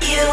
You